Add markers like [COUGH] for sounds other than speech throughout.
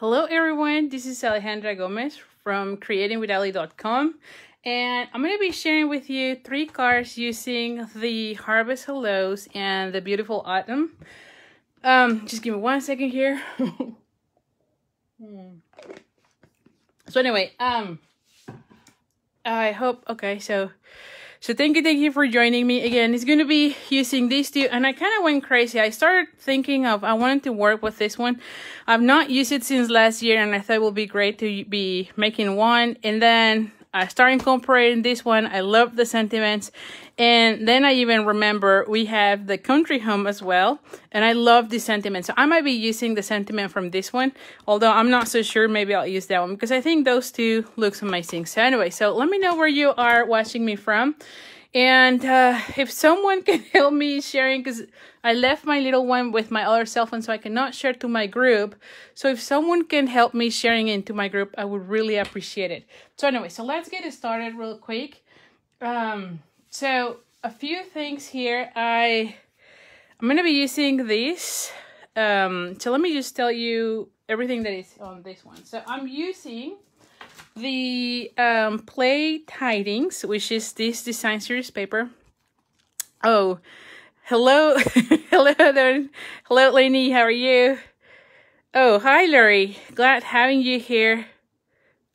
Hello everyone, this is Alejandra Gomez from creatingwithallie.com and I'm going to be sharing with you three cards using the Harvest Hellos and the Beautiful Autumn. Um, just give me one second here. [LAUGHS] Hmm. so anyway, um, I hope, okay, so so thank you, thank you for joining me again. It's going to be using these two and I kind of went crazy. I started thinking of, I wanted to work with this one. I've not used it since last year and I thought it would be great to be making one. And then I started incorporating this one. I love the sentiments. And then I even remember we have the country home as well. And I love the sentiment. So I might be using the sentiment from this one. Although I'm not so sure. Maybe I'll use that one because I think those two looks amazing. So anyway, so let me know where you are watching me from. And uh, if someone [LAUGHS] can help me sharing, because I left my little one with my other cell phone, so I cannot share to my group. So if someone can help me sharing into my group, I would really appreciate it. So anyway, so let's get it started real quick. Um, so a few things here. I I'm gonna be using this. Um, so let me just tell you everything that is on this one. So I'm using the um, Plaid Tidings, which is this design series paper. Oh, hello, [LAUGHS] hello there, hello, Lainey. How are you? Oh, hi, Larry. Glad having you here.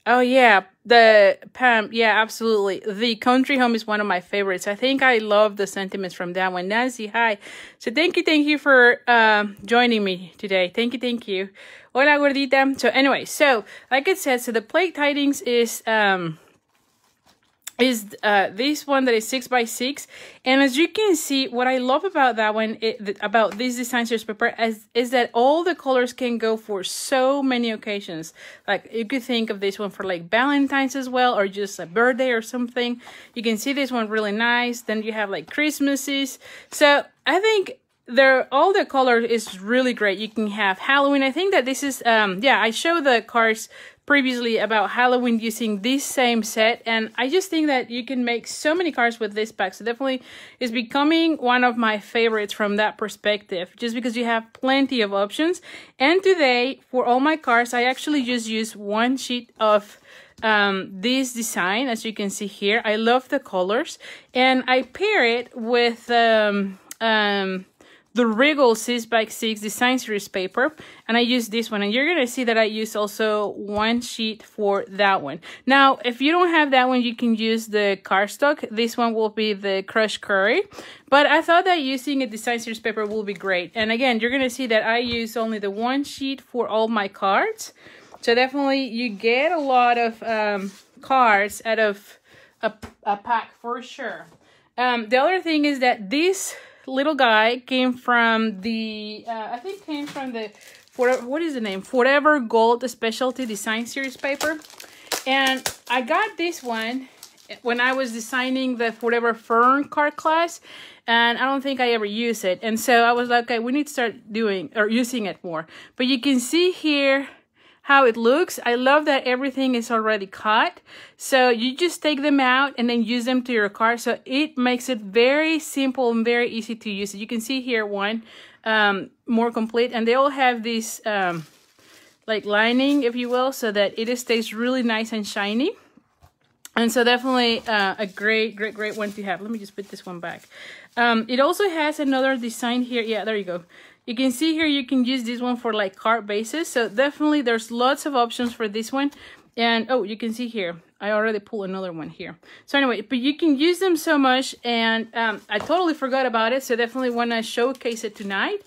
Oh yeah, the Pam. Yeah, absolutely. The Country Home is one of my favorites. I think I love the sentiments from that one. Nancy, hi. So thank you, thank you for um, joining me today. Thank you, thank you. Hola, gordita. So anyway, so like I said, so the Plaid Tidings is um is uh, this one that is six by six. And as you can see what i love about that one it, about this design series paper is, is that all the colors can go for so many occasions. Like you could think of this one for like valentine's as well or just a birthday or something. You can see this one really nice. Then you have like christmases. So i think there all the color is really great you can have. Halloween i think that this is um yeah i show the cards previously about halloween using this same set and i just think that you can make so many cards with this pack. So definitely is becoming one of my favorites from that perspective just because you have plenty of options. And today for all my cards i actually just use one sheet of um, this design as you can see here. I love the colors and i pair it with um, um, the Regal 6 by 6 design series paper and I use this one and you're gonna see that I use also one sheet for that one. Now if you don't have that one you can use the cardstock. This one will be the Crushed Curry but I thought that using a design series paper will be great and again you're gonna see that I use only the one sheet for all my cards so definitely you get a lot of um, cards out of a, a pack for sure. Um, the other thing is that this little guy came from the, uh, I think came from the, what is the name? Forever Gold Specialty Design Series paper. And I got this one when I was designing the Forever Fern card class. And I don't think I ever use it. And so I was like, okay, we need to start doing or using it more. But you can see here how it looks. I love that everything is already cut. So you just take them out and then use them to your car. So it makes it very simple and very easy to use. You can see here one um, more complete and they all have this um, like lining, if you will, so that it stays really nice and shiny. And so definitely uh, a great, great, great one to have. Let me just put this one back. Um, it also has another design here. Yeah, there you go. You can see here you can use this one for like card bases. So definitely there's lots of options for this one. And oh, you can see here, I already pulled another one here. So anyway, but you can use them so much and um, I totally forgot about it. So definitely want to showcase it tonight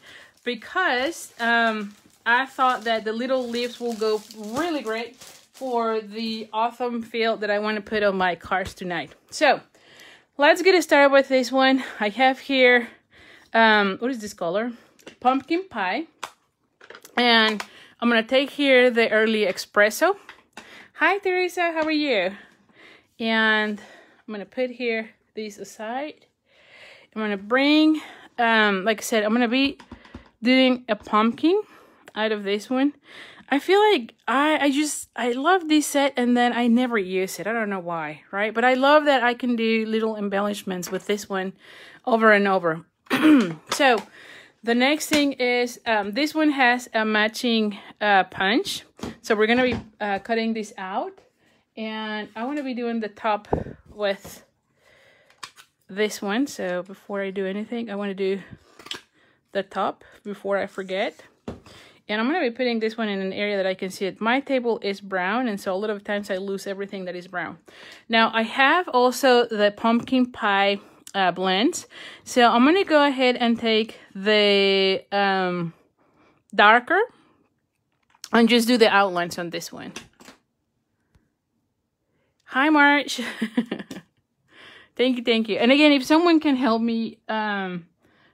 because um, I thought that the little leaves will go really great for the autumn feel that I want to put on my cards tonight. So let's get started with this one. I have here, um, what is this color? Pumpkin pie. And I'm to take here the early espresso. Hi, Teresa. How are you? And I'm to put here these aside. I'm to bring, um, like I said, I'm to be doing a pumpkin out of this one. I feel like I, I just, I love this set and then I never use it. I don't know why, right? But I love that I can do little embellishments with this one over and over. [CLEARS THROAT] so The next thing is, um, this one has a matching uh, punch. So we're going to be uh, cutting this out. And I want to be doing the top with this one. So before I do anything, I want to do the top before I forget. And I'm going to be putting this one in an area that I can see it. My table is brown, and so a lot of times I lose everything that is brown. Now, I have also the pumpkin pie uh, blends. So I'm going to go ahead and take the um, darker and just do the outlines on this one. Hi, March. [LAUGHS] thank you, thank you. And again, if someone can help me um,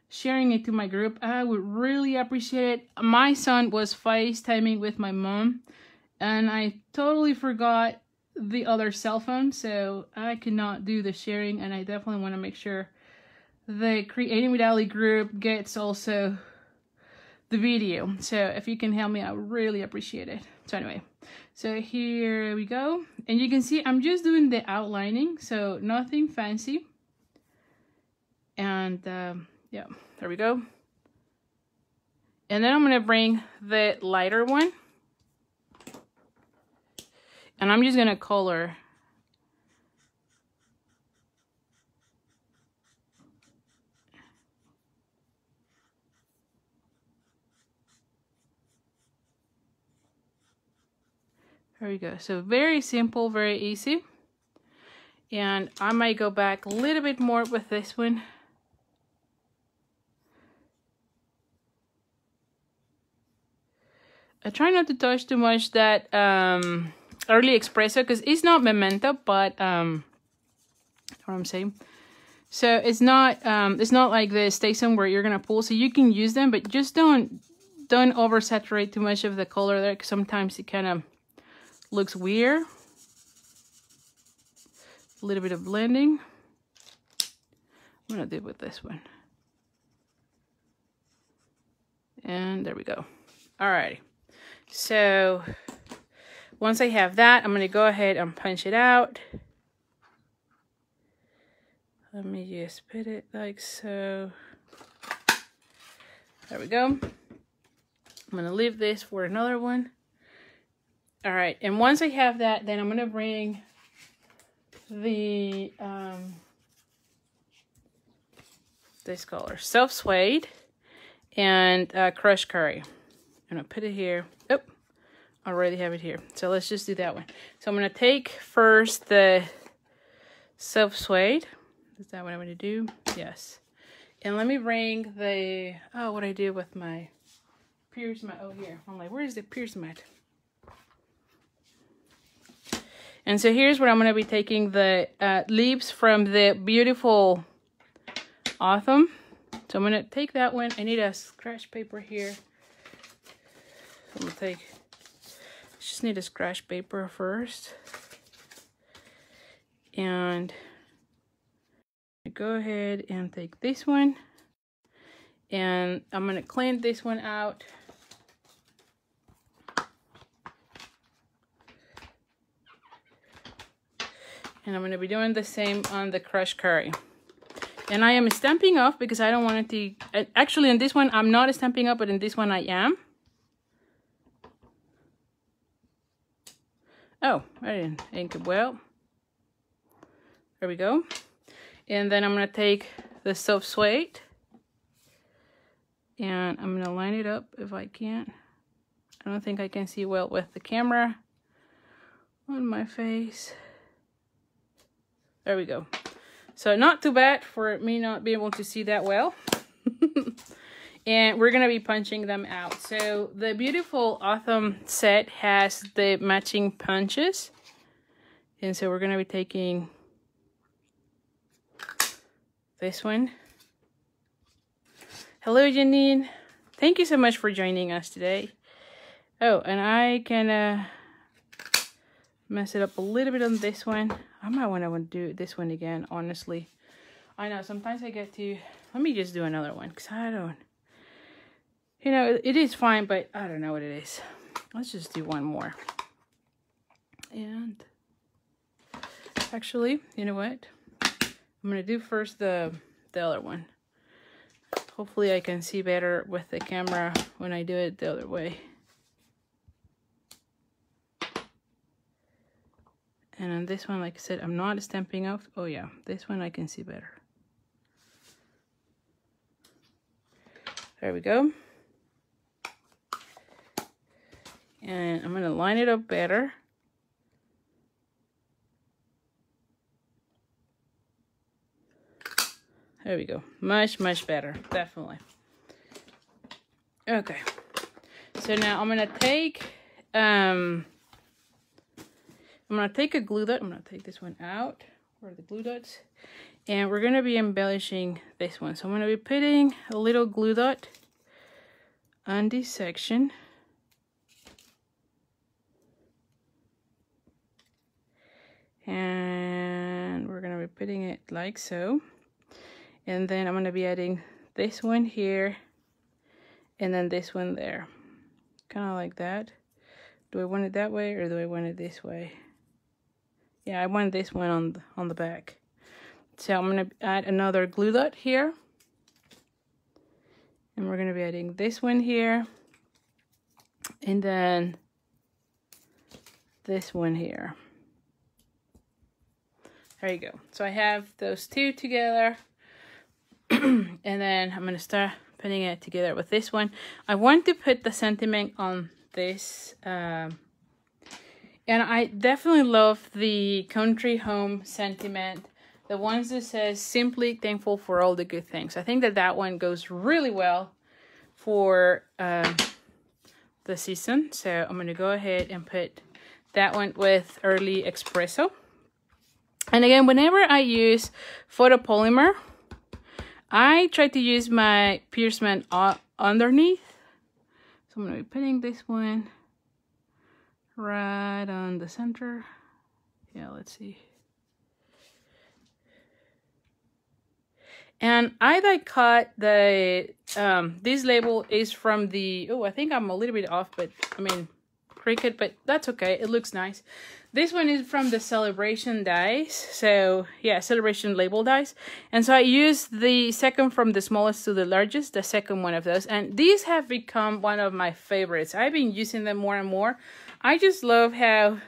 sharing it to my group, I would really appreciate it. My son was FaceTiming with my mom, and I totally forgot the other cell phone, so I cannot do the sharing, and I definitely want to make sure the Creating Allie group gets also the video. So if you can help me, I really appreciate it. So anyway, so here we go. And you can see I'm just doing the outlining, so nothing fancy. And um, yeah, there we go. And then I'm going to bring the lighter one and I'm just gonna color There we go. So very simple, very easy. And I might go back a little bit more with this one. I try not to touch too much that um, early espresso because it's not memento, but um, what I'm saying. So it's not um, it's not like the station where you're gonna pull, so you can use them, but just don't don't oversaturate too much of the color there, because sometimes it kind of looks weird. A little bit of blending. I'm gonna do it with this one. And there we go. Alrighty. So once I have that, I'm going to go ahead and punch it out. Let me just put it like so. There we go. I'm going to leave this for another one. All right, and once I have that, then I'm going to bring the, um, this color, Soft Suede and uh, Crushed Curry. I'm going to put it here. Oh, Already have it here. So let's just do that one. So I'm going to take first the soft suede. Is that what I'm going to do? Yes. And let me bring the, oh, what I do with my pierce mat. Oh, here. I'm like, where is the pierce mat? And so here's where I'm going to be taking the uh, leaves from the beautiful autumn. So I'm going to take that one. I need a scratch paper here. I'm going to take just need a scratch paper first. And go ahead and take this one. And I'm to clean this one out. And I'm to be doing the same on the crushed curry. And I am stamping off because I don't want it to... Actually, in this one, I'm not stamping up, but in this one I am. Oh, I didn't ink it well. There we go. And then I'm going to take the soft suede and I'm going to line it up if I can't, I don't think I can see well with the camera on my face. There we go. So not too bad for me not being able to see that well. [LAUGHS] and we're gonna be punching them out. So the beautiful autumn set has the matching punches. And so we're gonna be taking this one. Hello Janine. Thank you so much for joining us today. Oh and I can uh, mess it up a little bit on this one. I might want to do this one again honestly. I know sometimes I get to let me just do another one because I don't you know, it is fine, but I don't know what it is. Let's just do one more. And actually, you know what? I'm going to do first the, the other one. Hopefully I can see better with the camera when I do it the other way. And on this one, like I said, I'm not stamping out. Oh yeah, this one I can see better. There we go. And I'm gonna line it up better. There we go. Much, much better. Definitely. Okay. So now I'm going to take, um, I'm going to take a glue dot. I'm going to take this one out. Where the glue dots? And we're going to be embellishing this one. So I'm going to be putting a little glue dot on this section. And we're to be putting it like so. And then I'm to be adding this one here and then this one there. Kind of like that. Do I want it that way or do I want it this way? Yeah I want this one on the, on the back. So I'm to add another glue dot here. And we're to be adding this one here. And then this one here there you go so I have those two together [CLEARS THROAT] and then I'm going to start putting it together with this one. I want to put the sentiment on this. Um, and I definitely love the country home sentiment. The ones that says simply thankful for all the good things. I think that that one goes really well for uh, the season. So I'm going to go ahead and put that one with early espresso. And again, whenever I use photopolymer, I try to use my pierce mat underneath. So I'm going to be putting this one right on the center. Yeah, let's see. And I like cut the, um, this label is from the, oh, I think I'm a little bit off, but I mean, crooked, but that's okay. It looks nice. This one is from the Celebration dies. So yeah, Celebration label dies. And so I used the second from the smallest to the largest, the second one of those. And these have become one of my favorites. I've been using them more and more. I just love how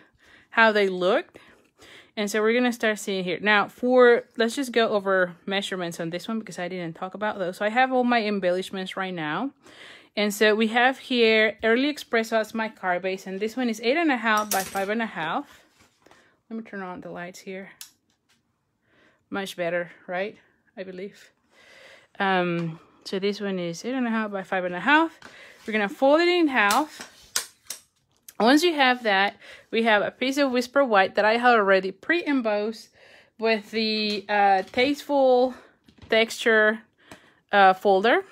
how they look. And so we're going to start seeing here. Now for, let's just go over measurements on this one because I didn't talk about those. So I have all my embellishments right now. And so we have here Early Espresso as my card base, and this one is eight and a half by five and a half. Let me turn on the lights here. Much better, right? I believe. Um, so this one is eight and a half by five and a half. We're gonna fold it in half. Once you have that, we have a piece of Whisper White that I have already pre-embossed with the uh, Tasteful Texture uh, folder,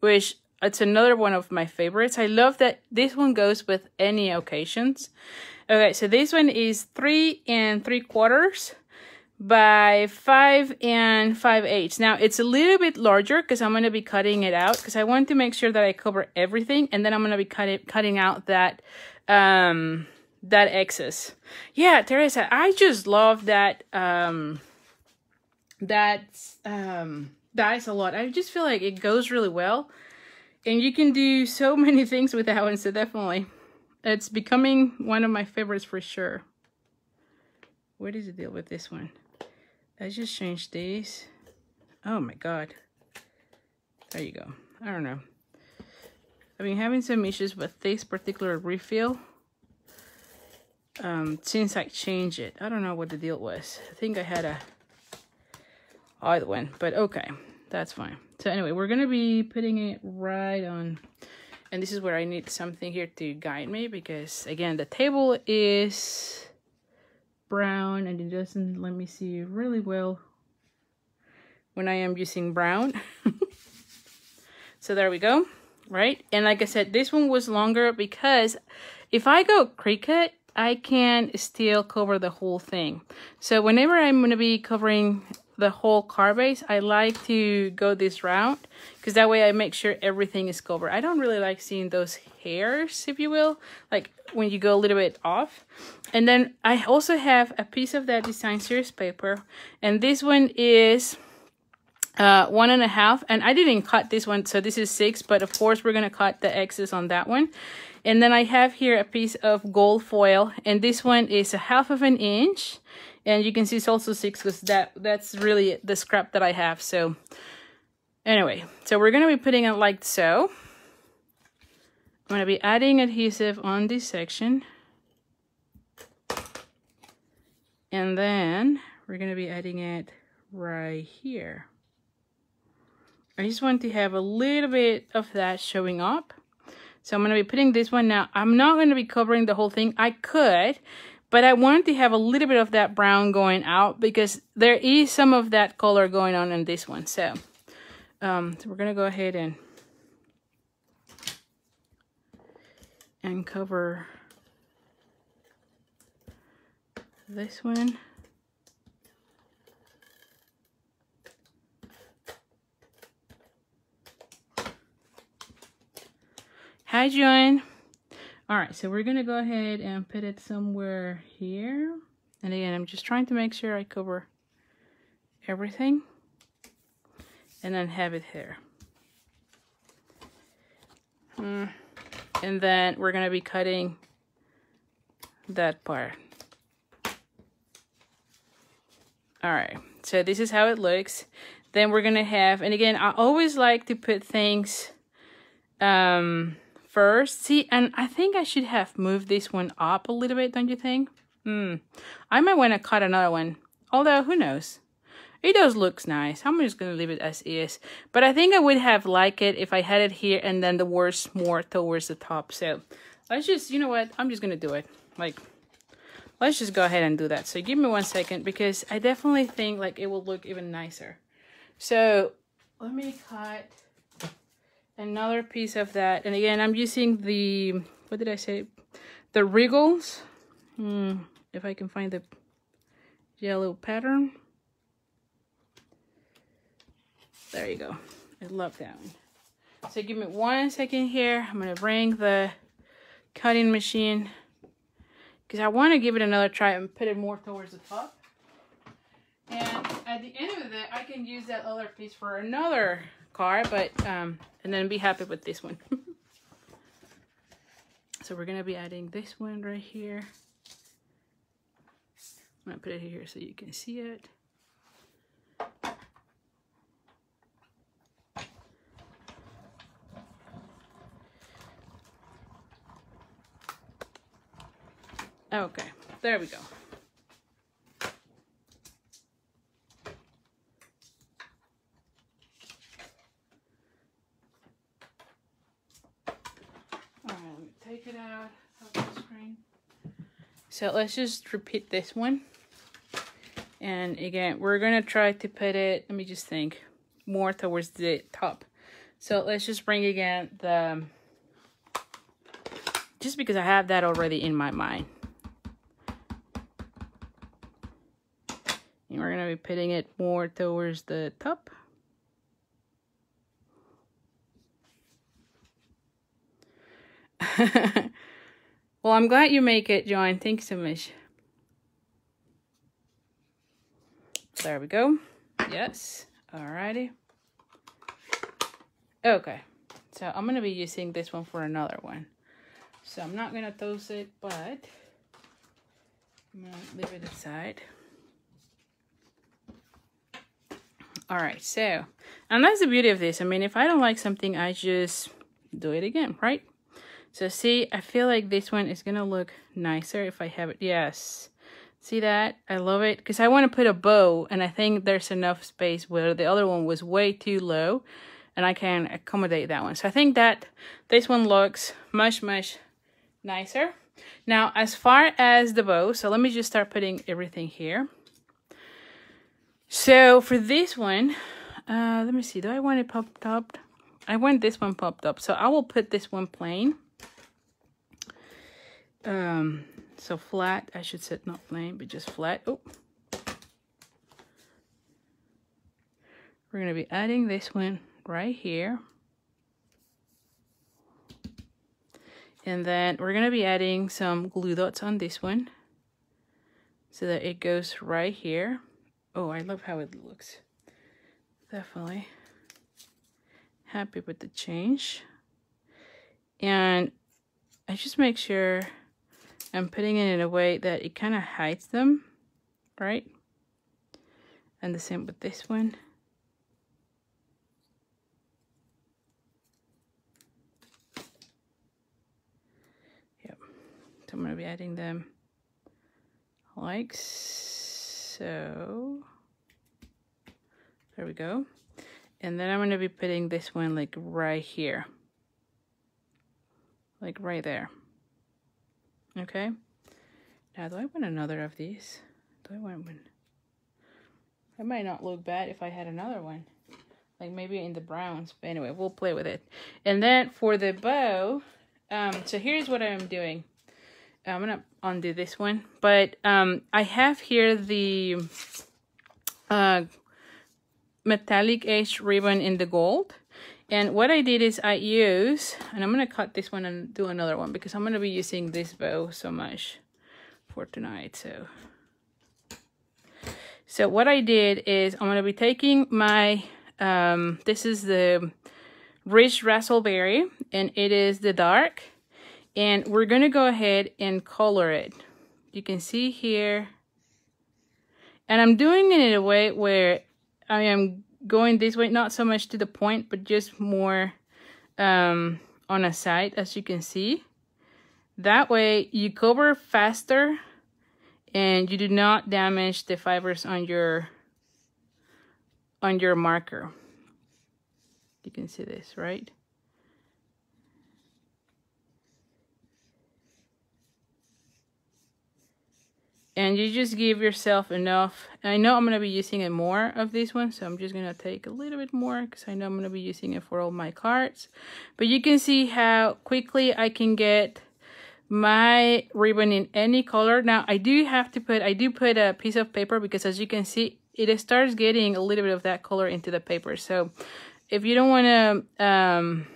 which it's another one of my favorites. I love that this one goes with any occasions. Okay, so this one is three and three quarters by five and five eighths. Now it's a little bit larger because I'm going to be cutting it out because I want to make sure that I cover everything and then I'm going to be cutting cutting out that um that excess. Yeah, Teresa, I just love that um that um dies a lot. I just feel like it goes really well and you can do so [LAUGHS] many things with that one, so definitely. It's becoming one of my favorites for sure. What is the deal with this one? I just changed these. Oh my god. There you go. I don't know. I've been having some issues with this particular refill um, since I changed it. I don't know what the deal was. I think I had a odd one, but okay, that's fine. So anyway, we're going to be putting it right on. And this is where I need something here to guide me because, again, the table is brown and it doesn't let me see really well when I am using brown. [LAUGHS] so there we go, right? And like I said, this one was longer because if I go crooked, I can still cover the whole thing. So whenever I'm going to be covering the whole car base, I like to go this route because that way I make sure everything is covered. I don't really like seeing those hairs, if you will, like when you go a little bit off. And then I also have a piece of that design series paper, and this one is uh, one and a half. And I didn't cut this one, so this is six. But of course, we're going to cut the excess on that one. And then I have here a piece of gold foil. And this one is a half of an inch. And you can see it's also six because that, that's really the scrap that I have. So anyway, so we're going to be putting it like so. I'm going to be adding adhesive on this section. And then we're going to be adding it right here. I just want to have a little bit of that showing up. So I'm going to be putting this one now. I'm not going to be covering the whole thing. I could, but I wanted to have a little bit of that brown going out because there is some of that color going on in this one. So, um, so we're going to go ahead and and cover this one. Hi, Joan. All right, so we're to go ahead and put it somewhere here. And again, I'm just trying to make sure I cover everything and then have it here. Mm. And then we're to be cutting that part. All right, so this is how it looks. Then we're to have, and again, I always like to put things um, first. See, and I think I should have moved this one up a little bit, don't you think? Hmm. I might want to cut another one. Although, who knows? It does looks nice. I'm just going to leave it as is. But I think I would have liked it if I had it here and then the words more towards the top. So let's just, you know what? I'm just going to do it. Like, let's just go ahead and do that. So give me one second because I definitely think like it will look even nicer. So let me cut another piece of that. And again, I'm using the, what did I say? The Wriggles. Hmm, if I can find the yellow pattern. There you go. I love that one. So give me one second here. I'm going to bring the cutting machine because I want to give it another try and put it more towards the top. And at the end of it, I can use that other piece for another car, but, um, and then be happy with this one. [LAUGHS] so we're going to be adding this one right here. I'm going to put it here so you can see it. Okay, there we go. Take it out of the screen. So let's just repeat this one. And again, we're going to try to put it, let me just think, more towards the top. So let's just bring again the, just because I have that already in my mind. And we're going to be putting it more towards the top. [LAUGHS] well, I'm glad you make it, John. Thanks so much. There we go. Yes. Alrighty. Okay. So I'm going to be using this one for another one. So I'm not going to toast it, but I'm going to leave it aside. All right, so, and that's the beauty of this. I mean, if I don't like something, I just do it again, right? So see, I feel like this one is going to look nicer if I have it. Yes. See that? I love it because I want to put a bow and I think there's enough space where the other one was way too low and I can accommodate that one. So I think that this one looks much, much nicer. Now, as far as the bow, so let me just start putting everything here. So for this one, uh, let me see, do I want it popped up? I want this one popped up, so I will put this one plain um, so flat, I should say not plain, but just flat. Oh. We're going to be adding this one right here. And then we're going to be adding some glue dots on this one so that it goes right here. Oh, I love how it looks. definitely happy with the change. And I just make sure I'm putting it in a way that it kind of hides them, right? And the same with this one. Yep. So I'm going to be adding them like so. There we go. And then I'm going to be putting this one like right here. Like right there. Okay. Now, do I want another of these? Do I want one? It might not look bad if I had another one. Like maybe in the browns. But anyway, we'll play with it. And then for the bow, um, so here's what I'm doing. I'm going to undo this one. But um, I have here the uh, metallic edge ribbon in the gold. And what I did is I use, and I'm going to cut this one and do another one because I'm going to be using this bow so much for tonight. So, so what I did is I'm going to be taking my, um, this is the Rich Razzleberry and it is the dark. And we're going to go ahead and color it. You can see here. And I'm doing it in a way where I am going this way, not so much to the point, but just more um, on a side, as you can see. That way you cover faster and you do not damage the fibers on your on your marker. You can see this, right? And you just give yourself enough. I know i'm to be using it more of this one so i'm just to take a little bit more because i know i'm to be using it for all my cards. But you can see how quickly i can get my ribbon in any color. Now i do have to put i do put a piece of paper because as you can see it starts getting a little bit of that color into the paper. So if you don't want to um,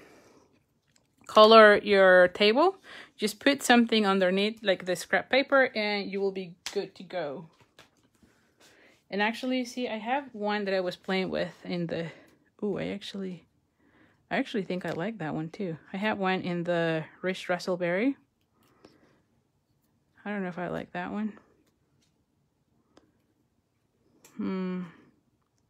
color your table just put something underneath like the scrap paper and you will be good to go. And actually, you see, I have one that I was playing with in the... Oh, I actually... I actually think I like that one too. I have one in the Rich Razzleberry. I don't know if I like that one. Hmm.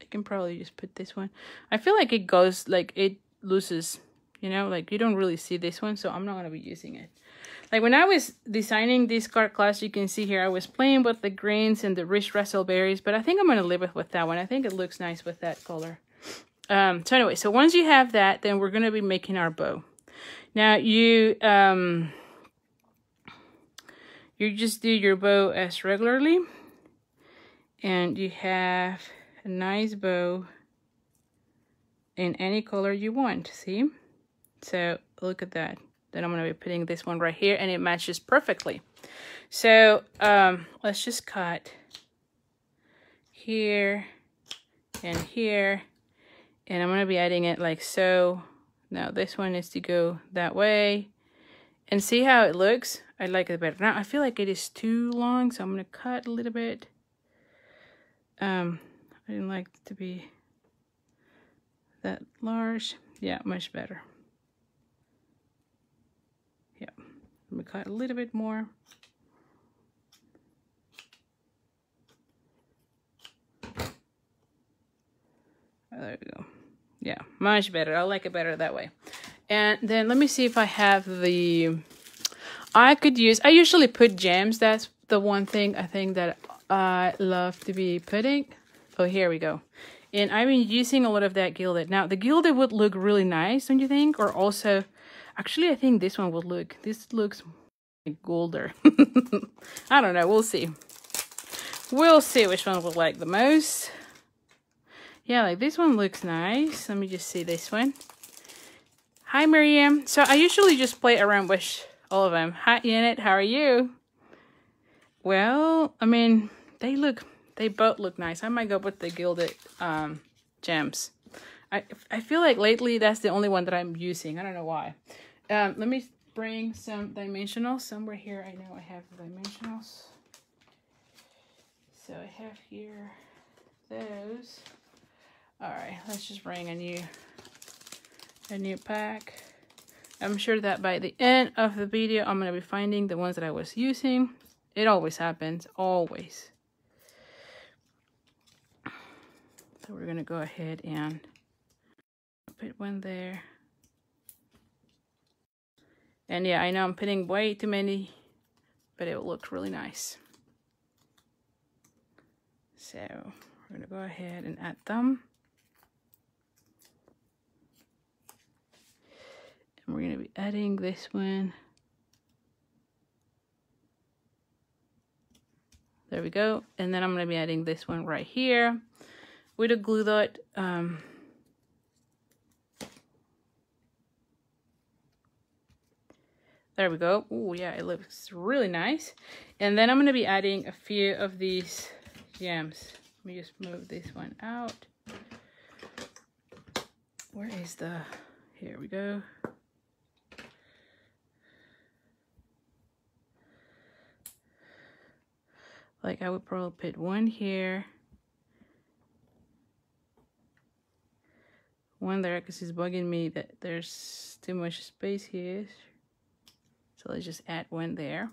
I can probably just put this one. I feel like it goes, like, it loses, you know? Like, you don't really see this one, so I'm not going to be using it. Like when I was designing this card class, you can see here, I was playing with the greens and the rich razzleberries, but I think I'm going to leave it with that one. I think it looks nice with that color. Um, so anyway, so once you have that, then we're going to be making our bow. Now you, um, you just do your bow as regularly and you have a nice bow in any color you want, see? So look at that. Then I'm going to be putting this one right here and it matches perfectly. So um, let's just cut here and here. And I'm going to be adding it like so. Now this one is to go that way. And see how it looks? I like it better. Now I feel like it is too long, so I'm going to cut a little bit. Um, I didn't like it to be that large. Yeah, much better. Let me cut a little bit more. Oh, there we go. Yeah, much better. I like it better that way. And then let me see if I have the... I could use... I usually put gems. That's the one thing I think that I love to be putting. Oh, here we go. And I've been using a lot of that gilded. Now, the gilded would look really nice, don't you think? Or also Actually, I think this one will look, this looks like golder. [LAUGHS] I don't know, we'll see. We'll see which one we'll like the most. Yeah, like this one looks nice. Let me just see this one. Hi, Miriam. So I usually just play around with all of them. Hi, Janet. How are you? Well, I mean, they look, they both look nice. I might go with the gilded um, gems. I, I feel like lately that's the only one that I'm using. I don't know why. Um, let me bring some dimensionals. Somewhere here I know I have dimensionals. So I have here those. All right, let's just bring a new, a new pack. I'm sure that by the end of the video, I'm going to be finding the ones that I was using. It always happens, always. So we're going to go ahead and put one there. And yeah, I know I'm putting way too many, but it will look really nice. So we're to go ahead and add them. And we're going to be adding this one. There we go. And then I'm going to be adding this one right here with a glue dot. Um, There we go. Oh, yeah, it looks really nice. And then I'm going to be adding a few of these gems. Let me just move this one out. Where is the... Here we go. Like I would probably put one here. One there because it's bugging me that there's too much space here. So let's just add one there.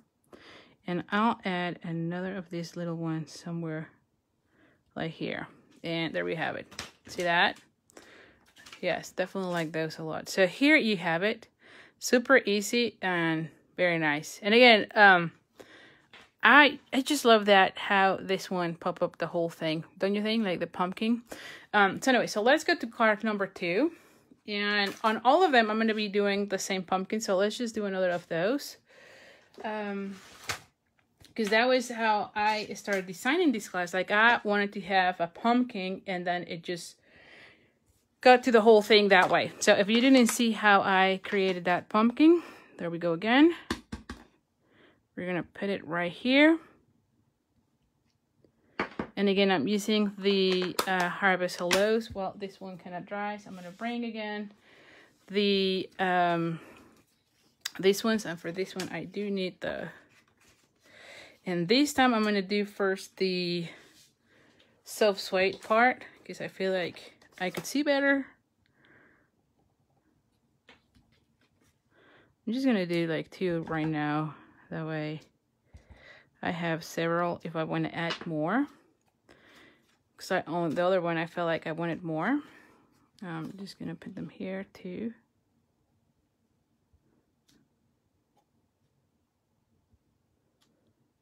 And I'll add another of these little ones somewhere like here. And there we have it. See that? Yes, definitely like those a lot. So here you have it. Super easy and very nice. And again, um, I I just love that how this one pop up the whole thing. Don't you think? Like the pumpkin. Um, so anyway, so let's go to card number two. And on all of them, I'm going to be doing the same pumpkin. So let's just do another of those. Um, because that was how I started designing this class. Like I wanted to have a pumpkin and then it just got to the whole thing that way. So if you didn't see how I created that pumpkin, there we go again. We're going to put it right here. And again, I'm using the uh, Harvest Hellos. Well, this one of dry, so I'm going to bring again the um, these ones. And for this one, I do need the... And this time, I'm going to do first the soft-suede part because I feel like I could see better. I'm just going to do like two right now. That way I have several if I want to add more because I own the other one I felt like I wanted more. I'm just gonna put them here too.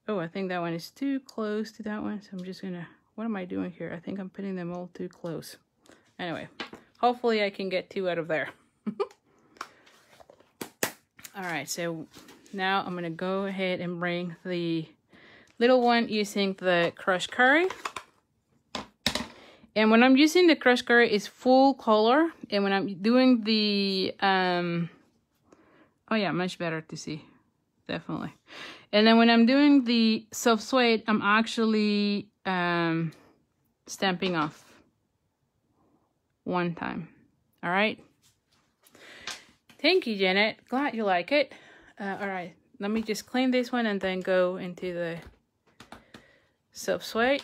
Oh I think that one is too close to that one so I'm just gonna what am I doing here? I think I'm putting them all too close. Anyway hopefully I can get two out of there. [LAUGHS] All right so now I'm gonna go ahead and bring the little one using the crushed curry and when I'm using the Crushed Curry, it's full color. And when I'm doing the, um, oh yeah, much better to see, definitely. And then when I'm doing the soft suede, I'm actually um, stamping off one time. All right. Thank you, Janet. Glad you like it. Uh, all right, let me just clean this one and then go into the soft suede.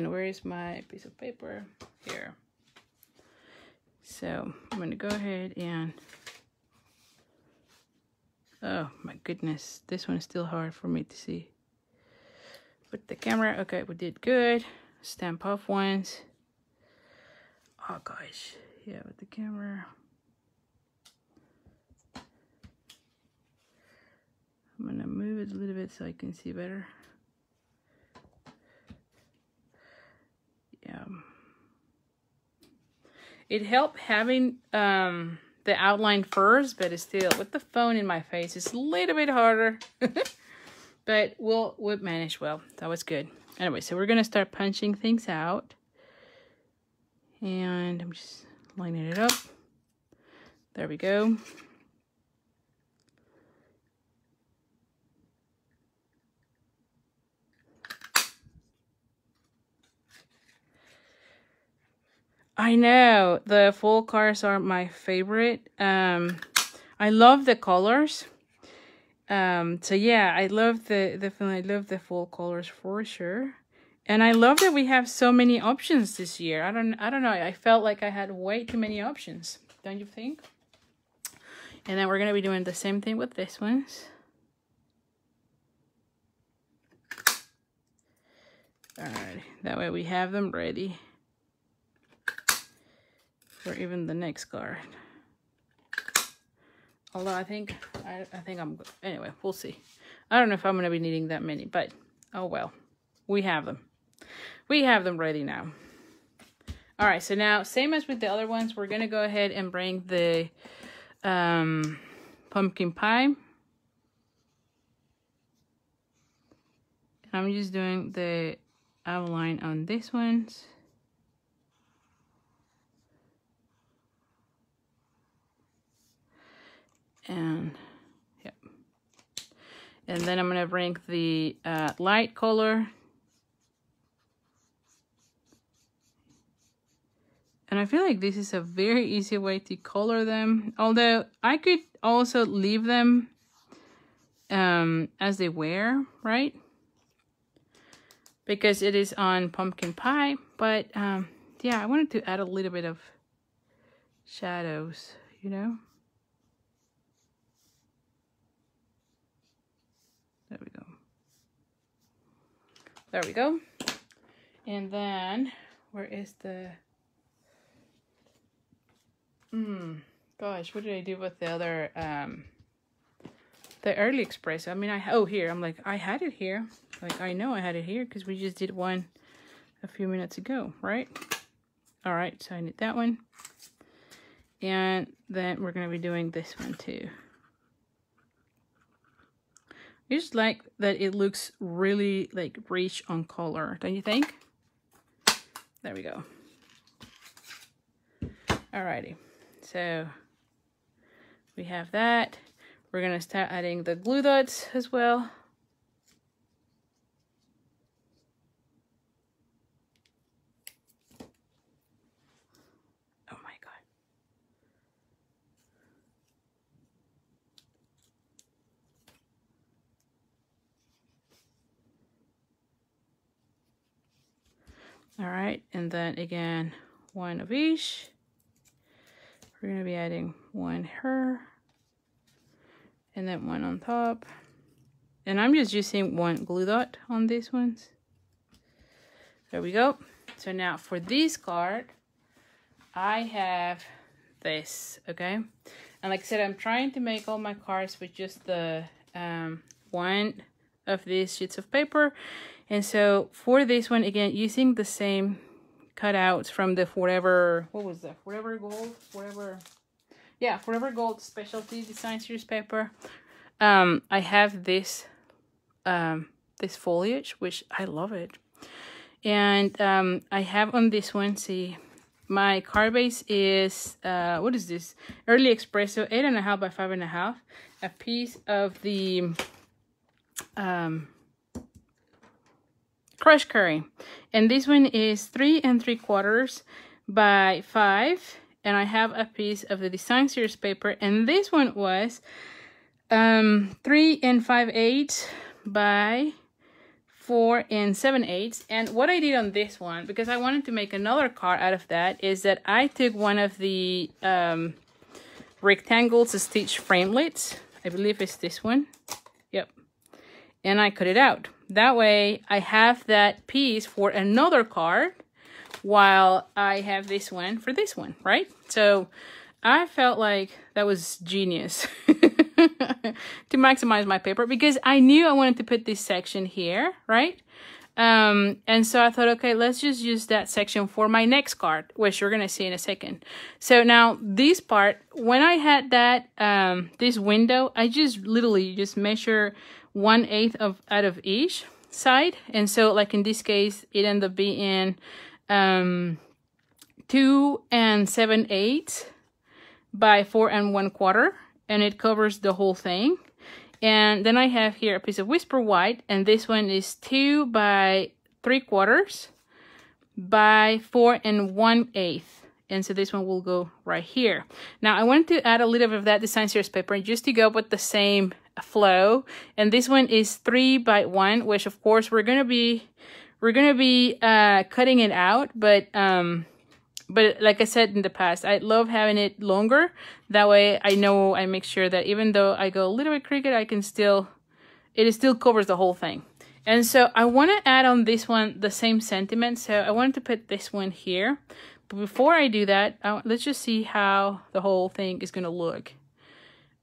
And where is my piece of paper? Here. So I'm to go ahead and... Oh my goodness, this one is still hard for me to see. With the camera, okay, we did good. Stamp off once Oh gosh, yeah, with the camera. I'm gonna move it a little bit so I can see better. Yeah. It helped having um, the outline first, but it's still, with the phone in my face, it's a little bit harder. [LAUGHS] but we'll, we'll manage well. That was good. Anyway, so we're going to start punching things out. And I'm just lining it up. There we go. I know the full cars are my favorite. Um, I love the colors. Um, so yeah, I love the, film. I love the full colors for sure. And I love that we have so many options this year. I don't, I don't know. I felt like I had way too many options. Don't you think? And then we're going to be doing the same thing with this ones. Alright, that way we have them ready for even the next card. Although I think, I, I think I'm, anyway, we'll see. I don't know if I'm going to be needing that many, but oh well. We have them. We have them ready now. All right, so now, same as with the other ones, we're going to go ahead and bring the um, pumpkin pie. I'm just doing the outline on this ones. And, yep. And then I'm going to bring the uh, light color. And I feel like this is a very easy way to color them. Although I could also leave them um, as they wear, right? because it is on pumpkin pie. But um, yeah, I wanted to add a little bit of shadows, you know? There we go. There we go. And then, where is the... Hmm, gosh, what did I do with the other, um, the early express? I mean, I, oh, here, I'm like, I had it here. Like, I know I had it here because we just did one a few minutes ago, right? All right, so I need that one. And then we're going to be doing this one too. I just like that it looks really like rich on color, don't you think? There we go. Alrighty, so we have that. We're gonna start adding the glue dots as well. All right, and then again, one of each. We're gonna be adding one her, and then one on top. And I'm just using one glue dot on these ones. There we go. So now for this card, I have this, okay? And like I said, I'm trying to make all my cards with just the um, one of these sheets of paper and so for this one, again, using the same cutouts from the Forever, what was that? Forever Gold? Forever, yeah, Forever Gold Specialty Design Series paper. Um, I have this, um, this foliage, which I love it. And um, I have on this one, see, my card base is, uh, what is this? Early Espresso, eight and a half by five and a half. A piece of the, um, Crushed Curry. And this one is three and three quarters by five. And I have a piece of the design series paper. And this one was um, three and five eighths by four and seven eighths. And what I did on this one, because I wanted to make another card out of that, is that I took one of the um, rectangles stitch framelits. I believe it's this one. Yep. And I cut it out. That way I have that piece for another card while I have this one for this one, right? So I felt like that was genius [LAUGHS] to maximize my paper because I knew I wanted to put this section here, right? Um, and so I thought, okay, let's just use that section for my next card, which you're going to see in a second. So now this part, when I had that, um, this window, I just literally just measure one eighth of out of each side. And so like in this case, it ended up being um, two and seven eighths by four and one quarter. And it covers the whole thing. And then I have here a piece of Whisper White. And this one is two by three quarters by four and one eighth. And so this one will go right here. Now I wanted to add a little bit of that design series paper just to go with the same flow. And this one is three by one, which of course we're gonna be we're gonna be uh, cutting it out, but um, but like I said in the past, I love having it longer. That way I know I make sure that even though I go a little bit crooked, I can still, it still covers the whole thing. And so I want to add on this one the same sentiment. So I wanted to put this one here. But before I do that, I, let's just see how the whole thing is going to look.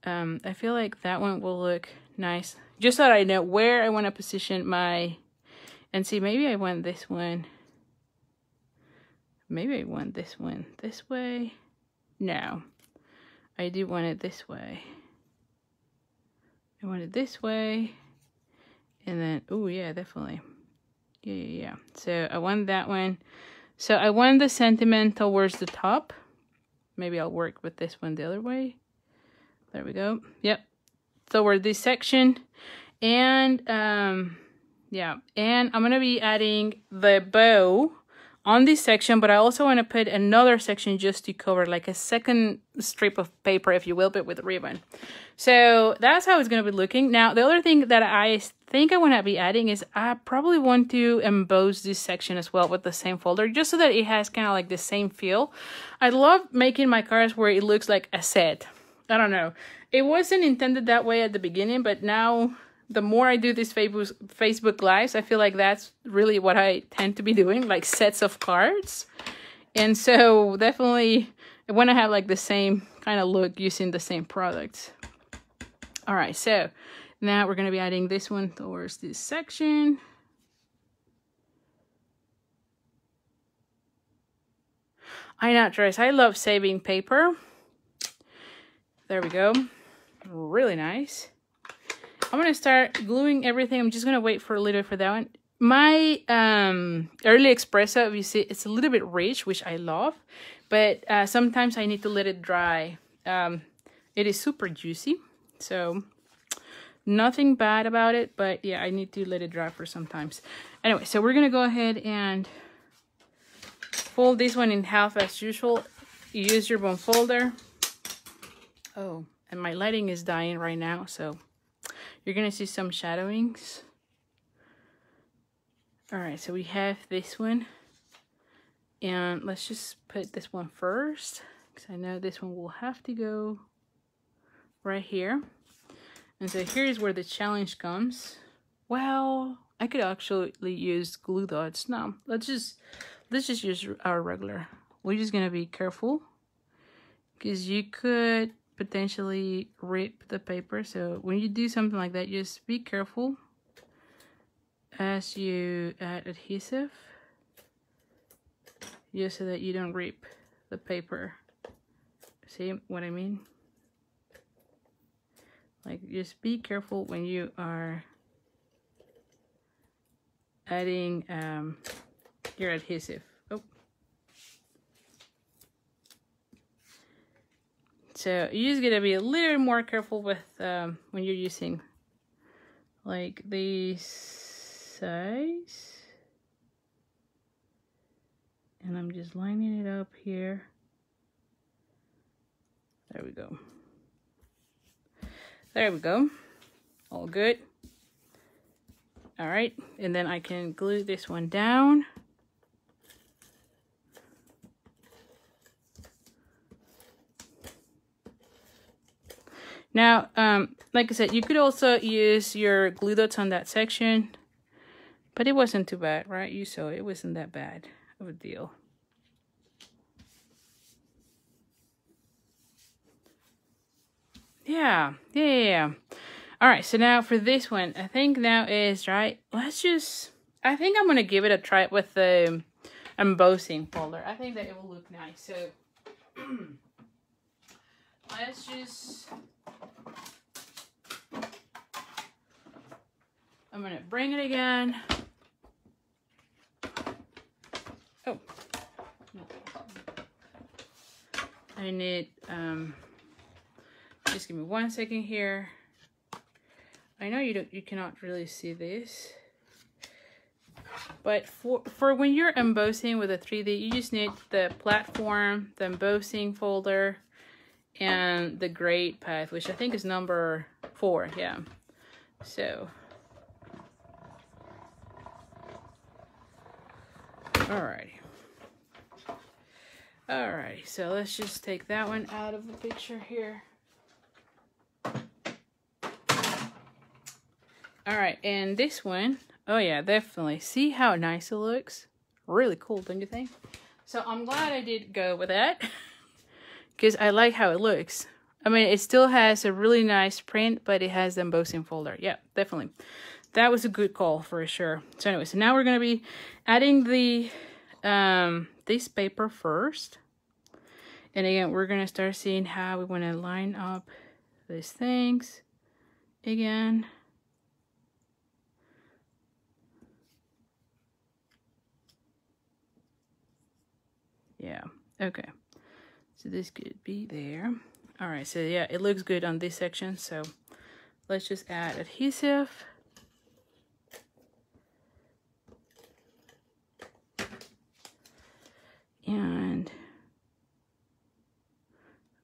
Um, I feel like that one will look nice. Just so that I know where I want to position my... And see, maybe I want this one Maybe I want this one this way. No, I do want it this way. I want it this way. And then, oh yeah, definitely. Yeah, yeah, yeah. So I want that one. So I want the sentiment towards the top. Maybe I'll work with this one the other way. There we go. Yep. So we're this section. And, um, yeah. And I'm going to be adding the bow on this section, but I also want to put another section just to cover like a second strip of paper, if you will, but with ribbon. So that's how it's going to be looking. Now, the other thing that I think I want to be adding is I probably want to emboss this section as well with the same folder, just so that it has kind of like the same feel. I love making my cards where it looks like a set. I don't know. It wasn't intended that way at the beginning, but now the more I do these Facebook Facebook lives, I feel like that's really what I tend to be doing, like sets of cards. And so definitely I want to have like the same kind of look using the same products. All right, so now we're going to be adding this one towards this section. I not dress. I love saving paper. There we go. Really nice. I'm going to start gluing everything. I'm just going to wait for a little for that one. My um, early espresso, you see, it's a little bit rich, which I love. But uh, sometimes I need to let it dry. Um, it is super juicy. So nothing bad about it. But yeah, I need to let it dry for sometimes. Anyway, so we're going to go ahead and fold this one in half as usual. Use your bone folder. Oh, and my lighting is dying right now, so you're to see some shadowings. Alright, so we have this one. And let's just put this one first. Because I know this one will have to go right here. And so here's where the challenge comes. Well, I could actually use glue dots. No, let's just let's just use our regular. We're just gonna be careful because you could potentially rip the paper. So when you do something like that, just be careful as you add adhesive just so that you don't rip the paper. See what I mean? Like just be careful when you are adding um, your adhesive. So you just gotta be a little more careful with um, when you're using like these size. And I'm just lining it up here. There we go. There we go. All good. All right, and then I can glue this one down. Now, um, like I said, you could also use your glue dots on that section, but it wasn't too bad, right? You saw it wasn't that bad of a deal. Yeah, yeah, yeah. All right, so now for this one, I think now is, right, let's just, I think I'm going to give it a try with the embossing folder. I think that it will look nice. So [CLEARS THROAT] let's just I'm gonna bring it again. Oh. I need, um, just give me one second here. I know you don't, you cannot really see this. But for, for when you're embossing with a 3D, you just need the platform, the embossing folder, and the great path, which I think is number Four, yeah. So. Alrighty. Alrighty, so let's just take that one out of the picture here. Alright, and this one, oh yeah, definitely. See how nice it looks? Really cool, don't you think? So I'm glad I did go with that. [LAUGHS] Because I like how it looks. I mean, it still has a really nice print, but it has the embossing folder. Yeah, definitely. That was a good call for sure. So anyway, so now we're going to be adding the um, this paper first. And again, we're going to start seeing how we want to line up these things again. Yeah, okay. So this could be there. All right, so yeah, it looks good on this section. So let's just add adhesive. And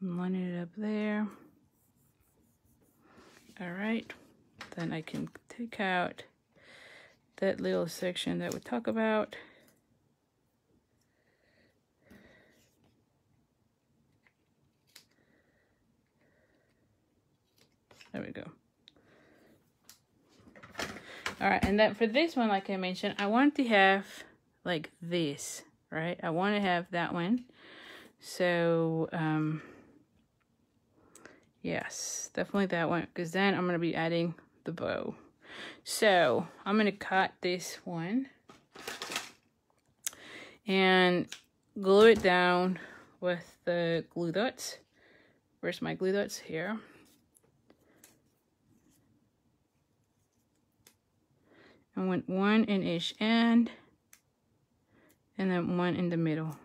lining it up there. All right, then I can take out that little section that we talk about. There we go. All right, and then for this one, like I mentioned, I want to have like this, right? I want to have that one. So, um, yes, definitely that one, because then I'm going to be adding the bow. So, I'm going to cut this one and glue it down with the glue dots. Where's my glue dots? Here. I went one in each end and then one in the middle.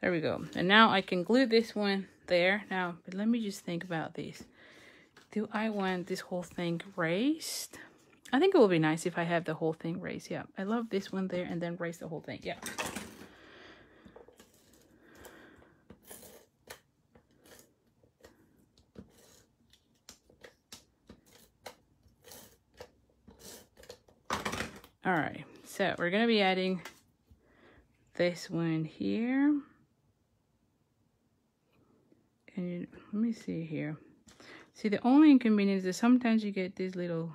There we go. And now I can glue this one there. Now, but let me just think about this. Do I want this whole thing raised? I think it will be nice if I have the whole thing raised. Yeah, I love this one there and then raise the whole thing. Yeah. All right, so we're gonna be adding this one here. And let me see here. See, the only inconvenience is sometimes you get these little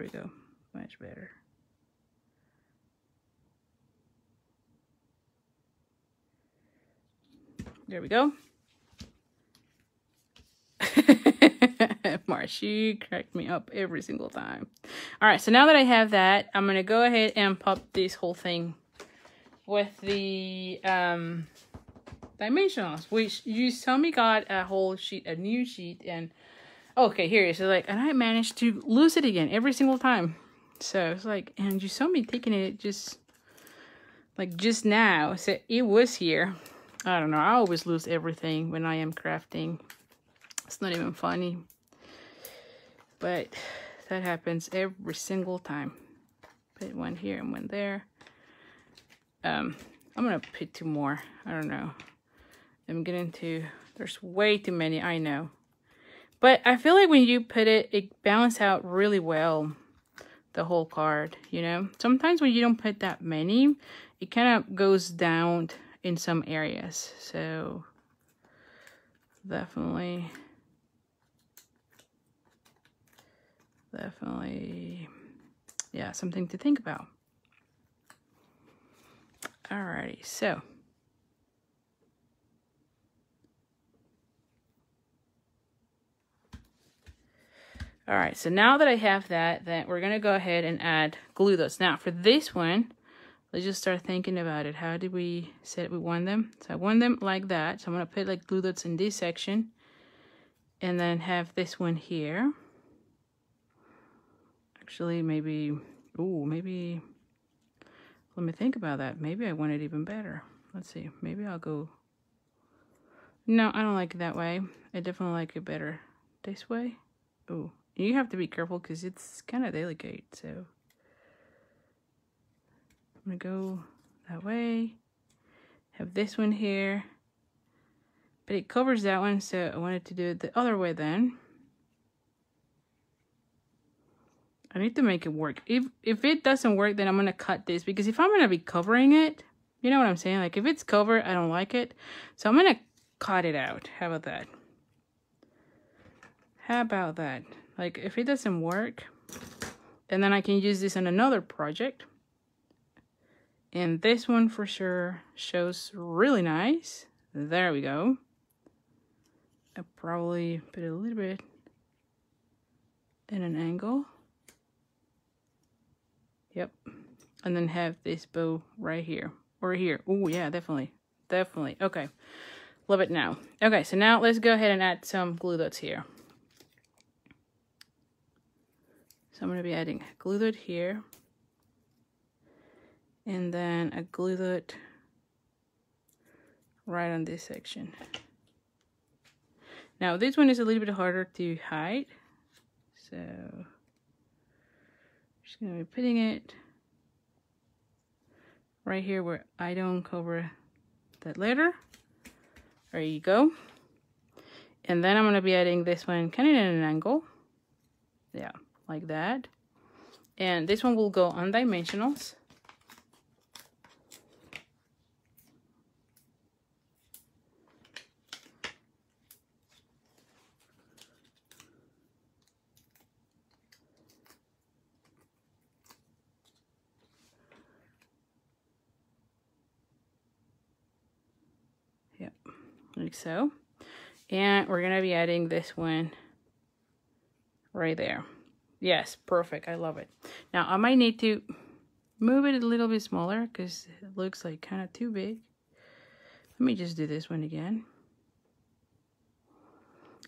There we go. Much better. There we go. [LAUGHS] Marshy cracked me up every single time. All right, so now that I have that, I'm going to go ahead and pop this whole thing with the um, dimensionals, which you saw me got a whole sheet, a new sheet, and okay, here it is. So like, and I managed to lose it again every single time. So it's like, and you saw me taking it just like just now. So it was here. I don't know. I always lose everything when I am crafting. It's not even funny. But that happens every single time. Put one here and one there. Um, I'm gonna put two more. I don't know. I'm getting to, there's way too many, I know. But I feel like when you put it, it balances out really well, the whole card, you know? Sometimes when you don't put that many, it kind of goes down in some areas. So, definitely, definitely, yeah, something to think about. Alrighty, so All right, so now that I have that, then we're to go ahead and add glue dots. Now, for this one, let's just start thinking about it. How did we set we want them? So I want them like that. So I'm to put like glue dots in this section and then have this one here. Actually, maybe, oh, maybe, let me think about that. Maybe I want it even better. Let's see. Maybe I'll go, no, I don't like it that way. I definitely like it better this way. Oh, You have to be careful because it's kind of delicate, so. I'm gonna go that way. Have this one here. But it covers that one, so I wanted to do it the other way then. I need to make it work. If if it doesn't work, then I'm gonna cut this because if I'm gonna be covering it, you know what I'm saying? Like if it's covered, I don't like it. So I'm gonna cut it out. How about that? How about that? Like if it doesn't work, and then I can use this in another project. And this one for sure shows really nice. There we go. I probably put a little bit in an angle. Yep. And then have this bow right here or here. Oh, yeah, definitely. Definitely. Okay. Love it now. Okay, so now let's go ahead and add some glue dots here. So I'm going to be adding glue dot here. And then a glue dot right on this section. Now this one is a little bit harder to hide. So I'm just going to be putting it right here where I don't cover that letter. There you go. And then I'm going to be adding this one kind of at an angle. Yeah, like that. And this one will go on dimensionals. like so. And we're going to be adding this one right there. Yes, perfect. I love it. Now, I might need to move it a little bit smaller because it looks like kind of too big. Let me just do this one again.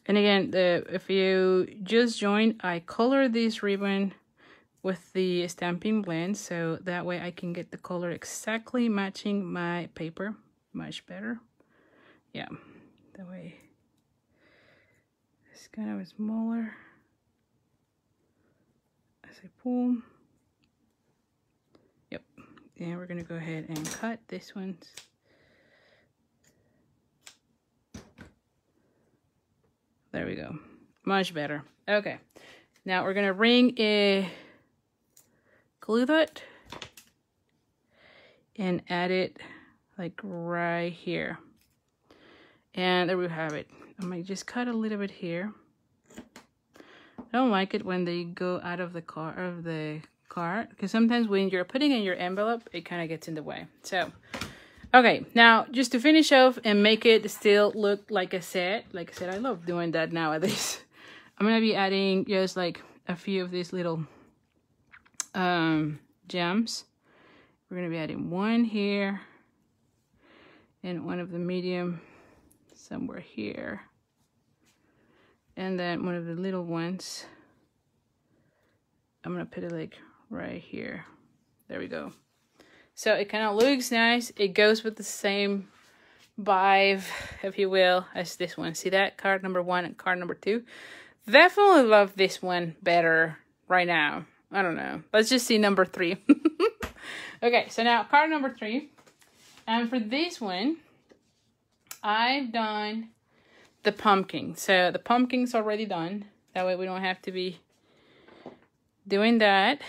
And again, the, if you just joined, I color this ribbon with the stamping blend so that way I can get the color exactly matching my paper much better yeah, that way it's kind of smaller I pull. Yep, and we're gonna go ahead and cut this one. There we go, much better. Okay, now we're gonna ring a glue that and add it like right here. And there we have it. I might just cut a little bit here. I don't like it when they go out of the car of the card because sometimes when you're putting in your envelope, it kind of gets in the way. So, okay, now just to finish off and make it still look like a set. Like I said, I love doing that nowadays. [LAUGHS] I'm gonna be adding just like a few of these little um, gems. We're gonna be adding one here and one of the medium somewhere here. And then one of the little ones, I'm gonna put it like right here. There we go. So it kind of looks nice. It goes with the same vibe, if you will, as this one. See that? Card number one and card number two. Definitely love this one better right now. I don't know. Let's just see number three. [LAUGHS] okay, so now card number three. And for this one, I've done the pumpkin. So the pumpkin's already done. That way we don't have to be doing that.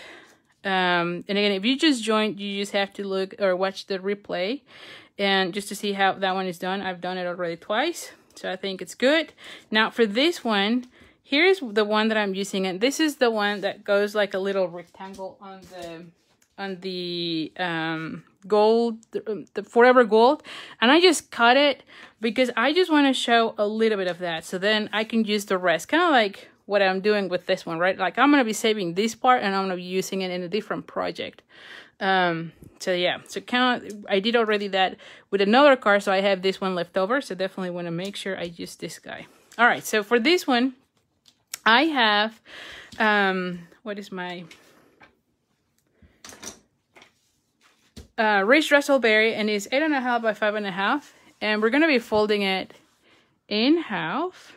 Um, and again, if you just joined, you just have to look or watch the replay. And just to see how that one is done, I've done it already twice. So I think it's good. Now for this one, here's the one that I'm using. And this is the one that goes like a little rectangle on the on the um, gold, the, the forever gold. And I just cut it because I just want to show a little bit of that. So then I can use the rest. Kind of like what I'm doing with this one, right? Like I'm going to be saving this part and I'm going to be using it in a different project. Um, so yeah, so kind of, I did already that with another car, So I have this one left over. So definitely want to make sure I use this guy. All right. So for this one, I have, um, what is my uh, Rich Razzleberry and it's eight and a half by five and a half. And we're to be folding it in half.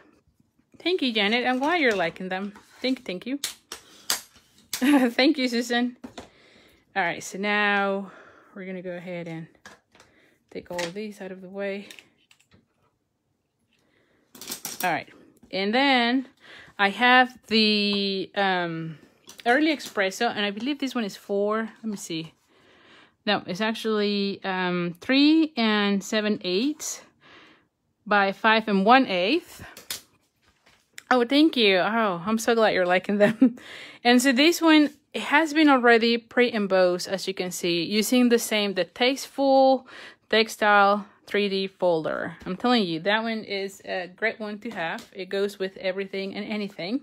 Thank you, Janet. I'm glad you're liking them. Thank thank you. [LAUGHS] thank you, Susan. All right, so now we're gonna go ahead and take all of these out of the way. All right, and then I have the um, early espresso, and I believe this one is four. Let me see. No, it's actually um, three and seven eighths by five and one eighth. Oh, thank you. Oh, I'm so glad you're liking them. [LAUGHS] and so this one, it has been already pre-embossed, as you can see, using the same, the Tasteful Textile 3D folder. I'm telling you, that one is a great one to have. It goes with everything and anything.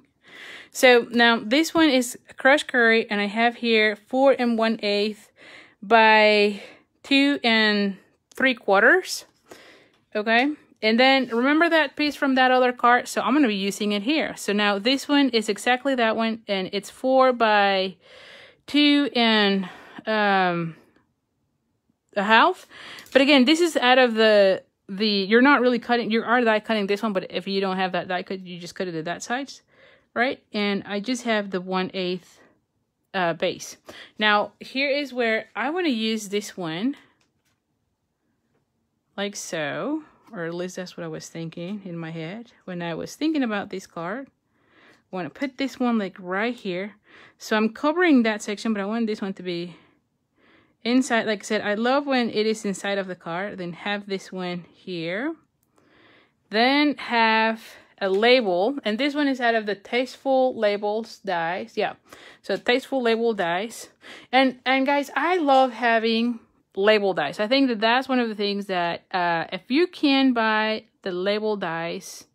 So now this one is crushed curry, and I have here four and one eighth by two and three quarters. Okay. And then remember that piece from that other card? So I'm going to be using it here. So now this one is exactly that one. And it's four by two and um, a half. But again, this is out of the, the you're not really cutting, you are die cutting this one. But if you don't have that die cut, you just cut it at that size. Right. And I just have the one eighth uh, base. Now, here is where I want to use this one. Like so or at least that's what I was thinking in my head when I was thinking about this card. I want to put this one like right here. So I'm covering that section, but I want this one to be inside. Like I said, I love when it is inside of the card. Then have this one here. Then have a label, and this one is out of the Tasteful Labels dies. Yeah, so Tasteful Label dies. And, and guys, I love having label dies. I think that that's one of the things that uh, if you can buy the label dies,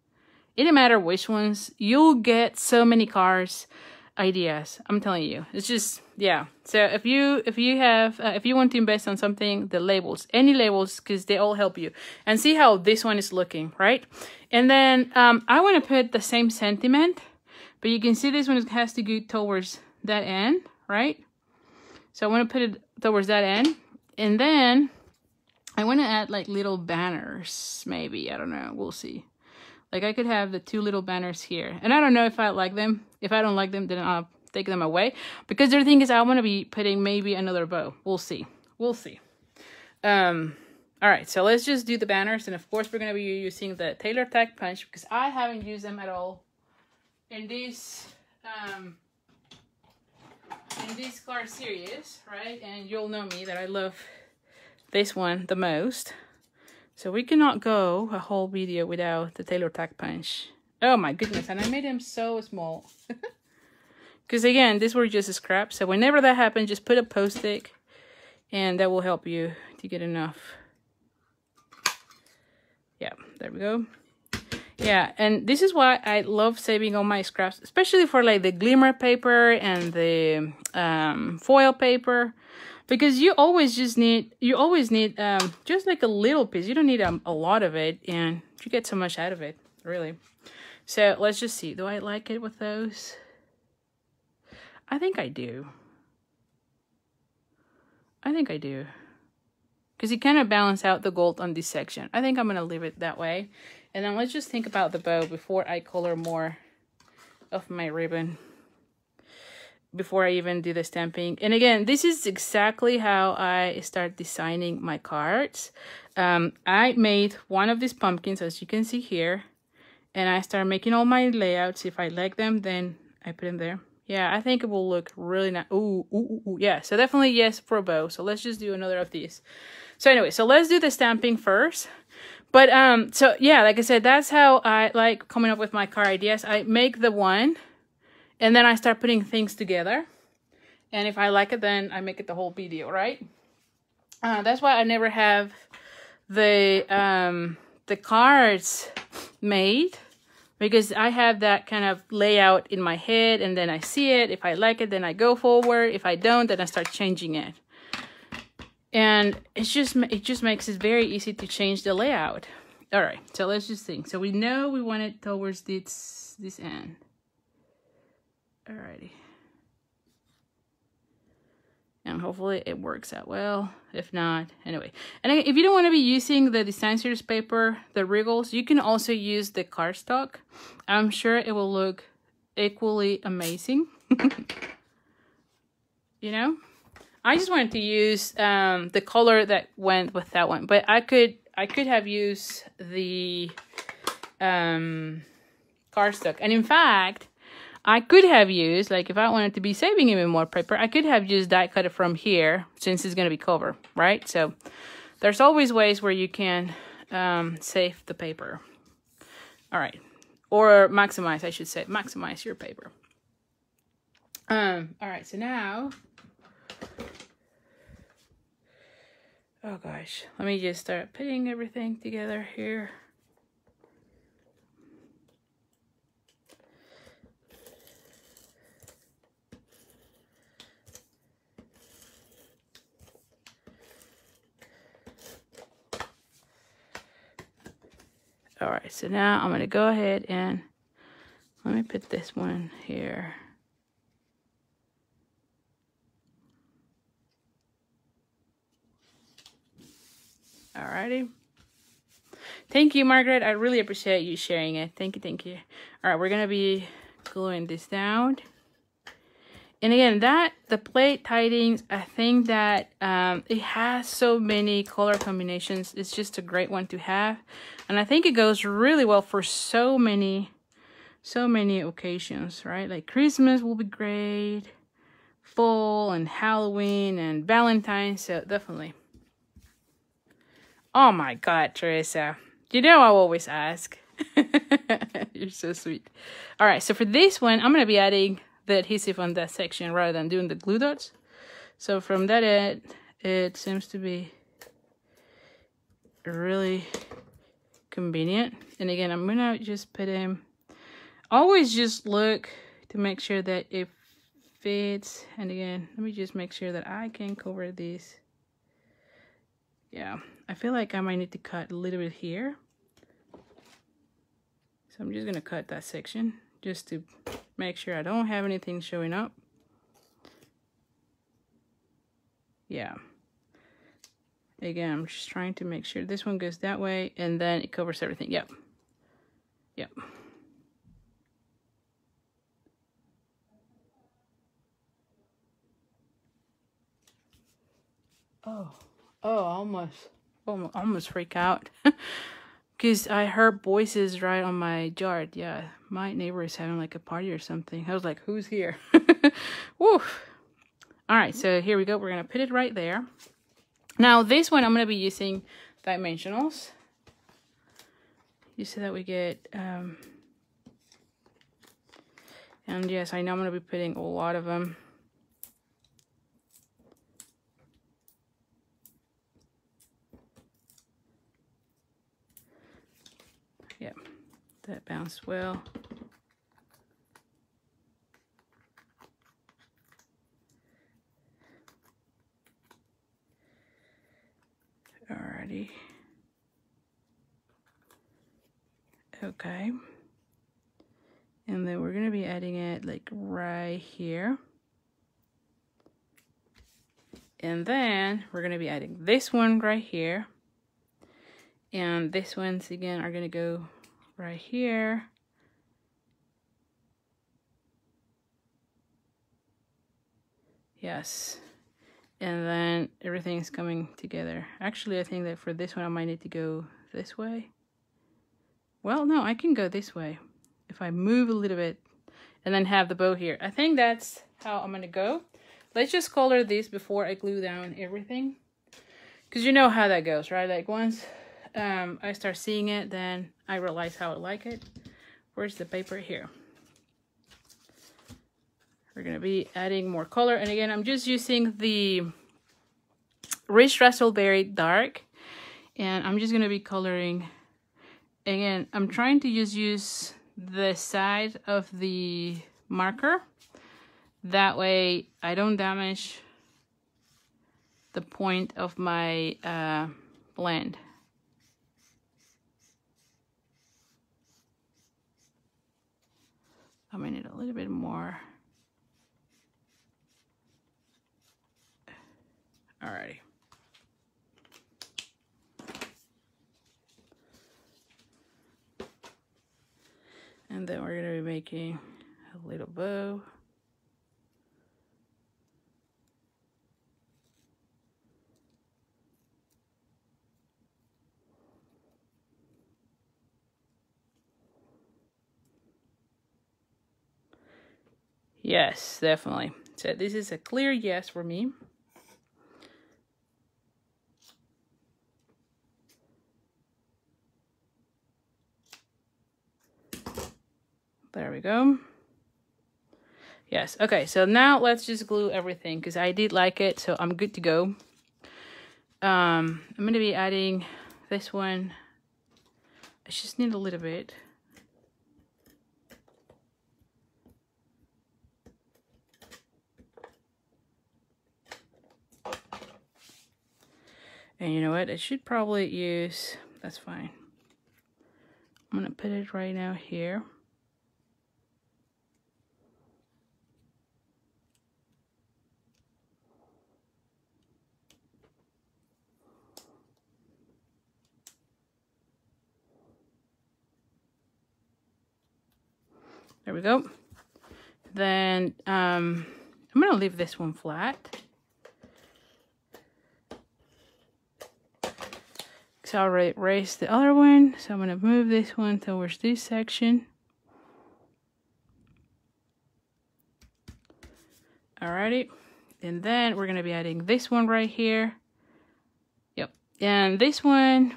it doesn't matter which ones, you'll get so many cars ideas. I'm telling you, it's just yeah. So if you if you have uh, if you want to invest on something, the labels, any labels, because they all help you. And see how this one is looking, right? And then um, I want to put the same sentiment, but you can see this one has to go towards that end, right? So I want to put it towards that end. And then I want to add like little banners, maybe. I don't know. We'll see. Like I could have the two little banners here. And I don't know if I like them. If I don't like them, then I'll take them away. Because the thing is, I want to be putting maybe another bow. We'll see. We'll see. Um, all right, so let's just do the banners. And of course, we're going to be using the Tailored Tag Punch because I haven't used them at all in this um, in this card series, right? And you'll know me that I love this one the most. So we cannot go a whole video without the Tailored Tag Punch. Oh my goodness, and I made them so small. [LAUGHS] Because again, these were just a scrap. So whenever that happens, just put a post-it and that will help you to get enough. Yeah, there we go. Yeah, and this is why I love saving all my scraps, especially for like the glimmer paper and the um, foil paper, because you always just need, you always need um, just like a little piece. You don't need um, a lot of it, and you get so much out of it, really. So let's just see. Do I like it with those? I think I do. I think I do. Because you kind of balance out the gold on this section. I think I'm going to leave it that way. And then let's just think about the bow before I color more of my ribbon. Before I even do the stamping. And again, this is exactly how I start designing my cards. Um, I made one of these pumpkins, as you can see here. And I start making all my layouts. If I like them, then I put them there. Yeah, I think it will look really nice. Ooh, ooh, ooh, yeah. So definitely yes for a bow. So let's just do another of these. So anyway, so let's do the stamping first. But um, so yeah, like I said, that's how I like coming up with my car ideas. I make the one, and then I start putting things together. And if I like it, then I make it the whole video, right? Uh, that's why I never have the um the cards made because I have that kind of layout in my head and then I see it. If I like it, then I go forward. If I don't, then I start changing it. And it's just it just makes it very easy to change the layout. All right so let's just think. So we know we want it towards this this end. Alrighty and hopefully it works out well if not anyway and if you don't want to be using the design series paper the wriggles you can also use the cardstock i'm sure it will look equally amazing. [LAUGHS] you know? I just wanted to use um, the color that went with that one, but I could I could have used the um, cardstock. And in fact, I could have used, like if I wanted to be saving even more paper, I could have used die cut it from here since it's going to be cover, right? So there's always ways where you can um, save the paper. All right. Or maximize, I should say, maximize your paper. Um, all right, so now Oh gosh, let me just start putting everything together here. All right, so now I'm to go ahead and let me put this one here. Alrighty. Thank you, Margaret. I really appreciate you sharing it. Thank you, thank you. All right, we're to be gluing this down. And again, that, the Plaid Tidings, I think that um, it has so many color combinations. It's just a great one to have. And I think it goes really well for so many, so many occasions, right? Like Christmas will be great, fall and Halloween and Valentine's. So definitely. Oh my God, Teresa. You know I always ask. [LAUGHS] You're so sweet. All right, so for this one, I'm going to be adding the adhesive on that section rather than doing the glue dots. So from that end, it seems to be really convenient. And again, I'm to just put in, always just look to make sure that it fits. And again, let me just make sure that I can cover this. Yeah, I feel like I might need to cut a little bit here. So I'm just to cut that section just to make sure I don't have anything showing up. Yeah. Again, I'm just trying to make sure this one goes that way and then it covers everything. Yep. Yep. Oh, oh, almost almost freak out [LAUGHS] because I heard voices right on my yard. Yeah, my neighbor is having like a party or something. I was like, who's here? [LAUGHS] Woo. All right, so here we go. We're going to put it right there. Now, this one I'm going to be using dimensionals. You see that we get... Um, and yes, I know I'm going to be putting a lot of them. Bounced well. Alrighty. Okay. And then we're going to be adding it like right here. And then we're going to be adding this one right here. And this ones again are going to go right here. Yes. And then everything's coming together. Actually, I think that for this one, I might need to go this way. Well, no, I can go this way. If I move a little bit and then have the bow here. I think that's how I'm going to go. Let's just color this before I glue down everything. Because you know how that goes, right? Like once um, I start seeing it, then I realize how I like it. Where's the paper here? We're to be adding more color. And again, I'm just using the Rich Raspberry Dark. And I'm just to be coloring. Again, I'm trying to just use the side of the marker. That way I don't damage the point of my uh, blend. I might need a little bit more. Alrighty. And then we're going to be making a little bow. Yes, definitely. So this is a clear yes for me. There we go. Yes, okay, so now let's just glue everything because I did like it, so I'm good to go. Um, I'm going to be adding this one. I just need a little bit. And you know what? I should probably use, that's fine. I'm going to put it right now here. There we go. Then um, I'm going to leave this one flat. So I already erased the other one. So I'm going to move this one towards this section. Alrighty. And then we're going to be adding this one right here. Yep. And this one,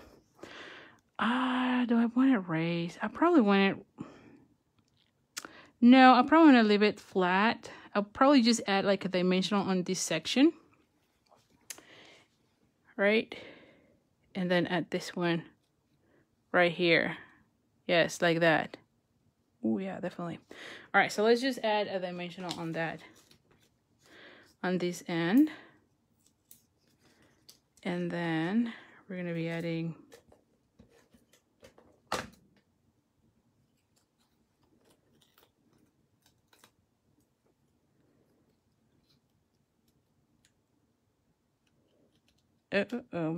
ah, uh, do I want it raised? I probably want it, no, I probably want to leave it flat. I'll probably just add like a dimensional on this section. Right and then add this one right here. Yes, like that. Oh yeah, definitely. All right, so let's just add a dimensional on that. On this end. And then we're going to be adding uh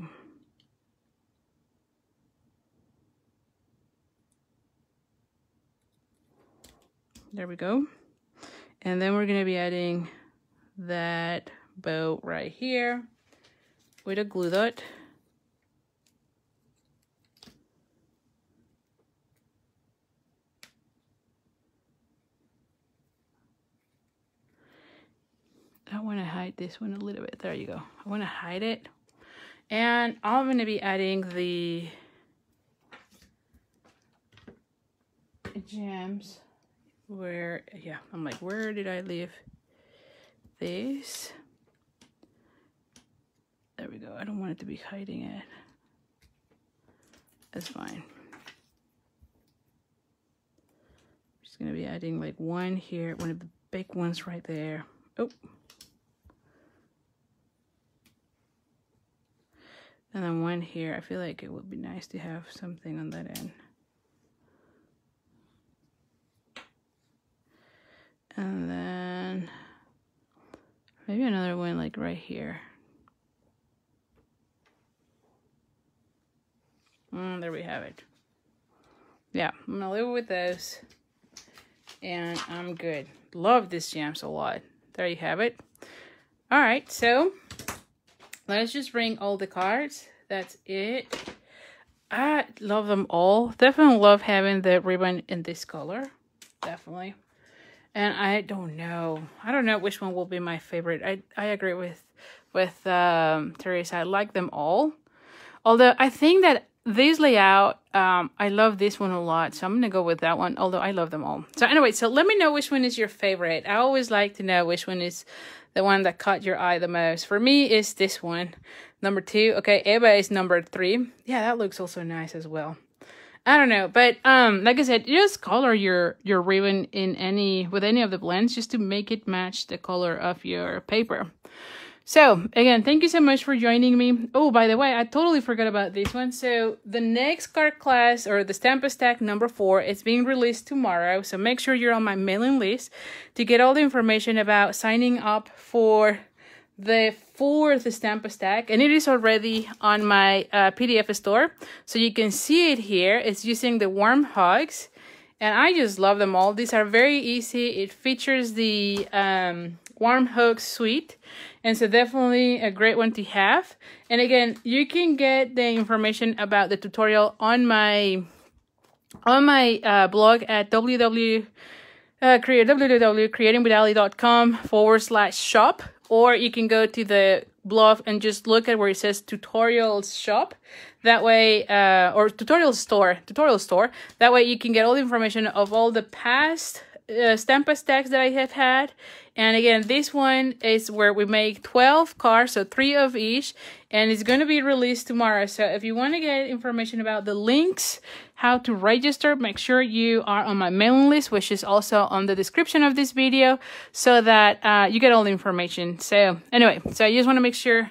There we go. And then we're going to be adding that bow right here with a glue dot. I want to hide this one a little bit. There you go. I want to hide it. And I'm going to be adding the gems where yeah I'm like where did I leave this? There we go. I don't want it to be hiding it. That's fine. Just gonna be adding like one here one of the big ones right there. Oh. And then one here. I feel like it would be nice to have something on that end And then maybe another one like right here. Mm, there we have it. Yeah, I'm gonna live with those. And I'm good. Love this gems a lot. There you have it. Alright, so let's just bring all the cards. That's it. I love them all. Definitely love having the ribbon in this color. Definitely. And I don't know. I don't know which one will be my favorite. I, I agree with with um, Teresa. I like them all. Although I think that this layout, um, I love this one a lot. So I'm to go with that one, although I love them all. So anyway, so let me know which one is your favorite. I always like to know which one is the one that caught your eye the most. For me, is this one. Number two. Okay, Eva is number three. Yeah, that looks also nice as well. I don't know, but um, like I said, just color your your ribbon in any with any of the blends just to make it match the color of your paper. So again, thank you so much for joining me. Oh, by the way, I totally forgot about this one. So the next card class or the Stamp-A-Stack number four is being released tomorrow. So make sure you're on my mailing list to get all the information about signing up for the fourth Stamp-A-Stack and it is already on my uh, PDF store. So you can see it here. It's using the warm hugs and I just love them all. These are very easy. It features the um, warm hugs suite, and so definitely a great one to have. And again, you can get the information about the tutorial on my on my uh, blog at www uh, create www.creatingwithallie.com forward slash shop or you can go to the blog and just look at where it says tutorials shop. That way uh, or tutorial store tutorial store. That way you can get all the information of all the past uh, Stamp-A-Stacks that I have had. And again, this one is where we make 12 cards, so three of each, and it's going to be released tomorrow. So if you want to get information about the links, how to register, make sure you are on my mailing list, which is also on the description of this video, so that uh, you get all the information. So anyway, so I just want to make sure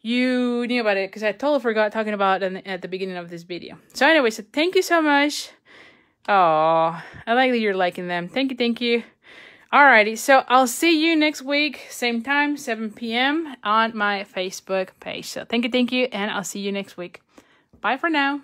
you knew about it because I totally forgot talking about it at the beginning of this video. So anyway, so thank you so much. Oh, I like that you're liking them. Thank you, thank you. Alrighty, so I'll see you next week, same time, 7 p.m. on my Facebook page. So thank you, thank you, and I'll see you next week. Bye for now.